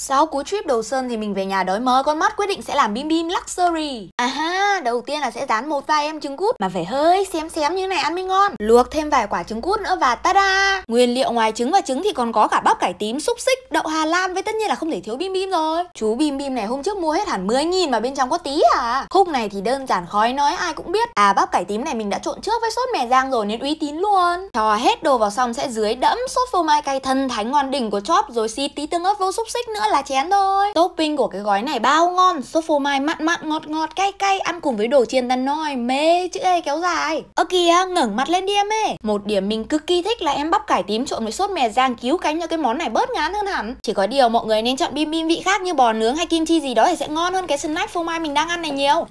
Sau cú trip đầu xuân thì mình về nhà đói mơ con mắt quyết định sẽ làm bim bim luxury. À ha, đầu tiên là sẽ dán một vài em trứng cút mà phải hơi xém xém như này ăn mới ngon. Luộc thêm vài quả trứng cút nữa và tada. Nguyên liệu ngoài trứng và trứng thì còn có cả bắp cải tím, xúc xích, đậu Hà Lan với tất nhiên là không thể thiếu bim bim rồi. Chú bim bim này hôm trước mua hết hẳn 10 nghìn mà bên trong có tí à. Khúc này thì đơn giản khói nói ai cũng biết. À bắp cải tím này mình đã trộn trước với sốt mè rang rồi nên uy tín luôn. Cho hết đồ vào xong sẽ dưới đẫm sốt phô mai cay thân thánh ngon đỉnh của chóp rồi xịt tí tương ớt vô xúc xích nữa là chén thôi Topping của cái gói này bao ngon Sốt phô mai mặn mặn ngọt ngọt cay cay, Ăn cùng với đồ chiên tan nôi, Mê chữ A kéo dài. Ơ kìa, ngẩng mặt lên đi em ơi. Một điểm mình cực kỳ thích là em bắp cải tím trộn với sốt mè rang cứu cánh cho cái món này bớt ngán hơn hẳn. Chỉ có điều mọi người nên chọn bim bim vị khác như bò nướng hay kim chi gì đó thì sẽ ngon hơn cái snack phô mai mình đang ăn này nhiều.